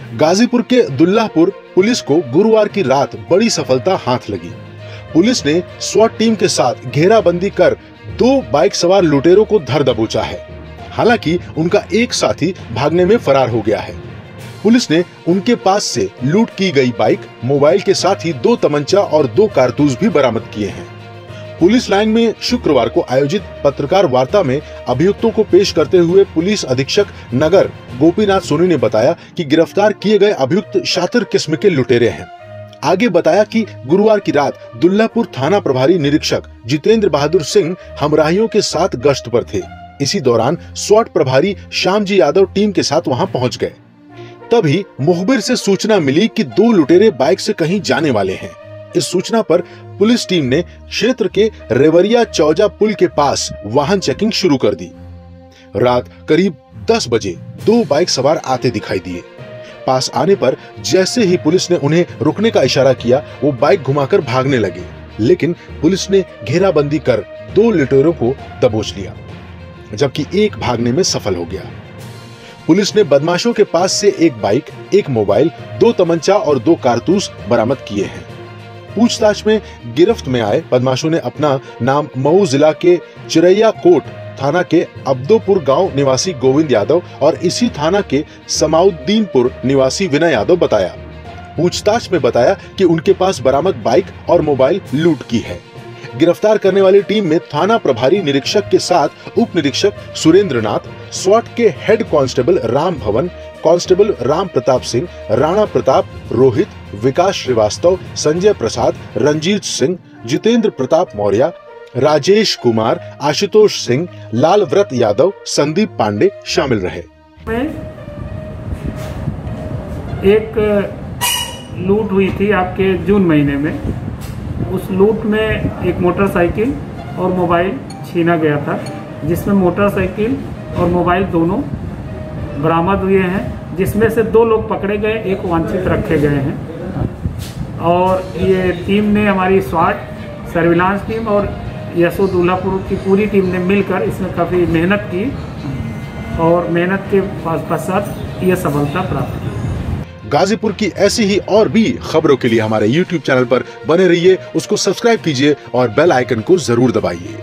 गाजीपुर के दुल्लापुर पुलिस को गुरुवार की रात बड़ी सफलता हाथ लगी। पुलिस ने स्वाट टीम के साथ घेराबंदी कर दो बाइक सवार लुटेरों को धर दबोचा है। हालाँकि उनका एक साथी भागने में फरार हो गया है। पुलिस ने उनके पास से लूट की गई बाइक, मोबाइल के साथ ही दो तमंचा और दो कारतूस भी बरामद किए हैं। पुलिस लाइन में शुक्रवार को आयोजित पत्रकार वार्ता में अभियुक्तों को पेश करते हुए पुलिस अधीक्षक नगर गोपीनाथ सोनी ने बताया कि गिरफ़्तार किए गए अभियुक्त शातिर किस्म के लुटेरे हैं। आगे बताया कि गुरुवार की रात दुल्लापुर थाना प्रभारी निरीक्षक जितेंद्र बहादुर सिंह हमराहियों के साथ गश्त पर थे। इसी दौरान स्वाट प्रभारी श्यामजी यादव टीम के साथ वहाँ पहुँच गए। तभी मुखबिर से सूचना मिली कि दो लुटेरे बाइक से कहीं जाने वाले हैं। इस सूचना पर पुलिस टीम ने क्षेत्र के रेवरिया चौजा पुल के पास वाहन चेकिंग शुरू कर दी। रात करीब 10 बजे दो बाइक सवार आते दिखाई दिए। पास आने पर जैसे ही पुलिस ने उन्हें रुकने का इशारा किया, वो बाइक घुमाकर भागने लगे। लेकिन पुलिस ने घेराबंदी कर दो लुटेरों को दबोच लिया, जबकि एक भागने में सफल हो गया। पुलिस ने बदमाशों के पास से एक बाइक, एक मोबाइल, दो तमंचा और दो कारतूस बरामद किए हैं। पूछताछ में गिरफ्त में आए बदमाशों ने अपना नाम मऊ जिला के चिरैया कोट थाना के अब्दोपुर गाँव निवासी गोविंद यादव और इसी थाना के समाउद्दीनपुर निवासी विनय यादव बताया। पूछताछ में बताया कि उनके पास बरामद बाइक और मोबाइल लूट की है। गिरफ़्तार करने वाली टीम में थाना प्रभारी निरीक्षक के साथ उप निरीक्षक सुरेंद्र नाथ स्वाट के head constable Ram Bhavan constable Ram Pratap Singh, Rana Pratap, Rohit, Vikas Srivastava, Sanjay Prasad, Ranjit Singh, Jitendra Pratap Maurya, Rajesh Kumar, Ashutosh Singh, Lal Vrat Yadav, Sandeep Pandey शामिल रहे। एक लूट हुई थी आपके जून महीने में। उस लूट में एक मोटरसाइकिल और मोबाइल छीना गया था, जिसमें मोटरसाइकिल और मोबाइल दोनों बरामद हुए हैं, जिसमें से दो लोग पकड़े गए, एक वांछित रखे गए हैं। और ये टीम ने हमारी स्वाट सर्विलांस टीम और यशो दूल्हापुर की पूरी टीम ने मिलकर इसमें काफ़ी मेहनत की और मेहनत के पश्चात ये सफलता प्राप्त की। गाजीपुर की ऐसी ही और भी खबरों के लिए हमारे YouTube चैनल पर बने रहिए, उसको सब्सक्राइब कीजिए और बेल आइकन को ज़रूर दबाइए।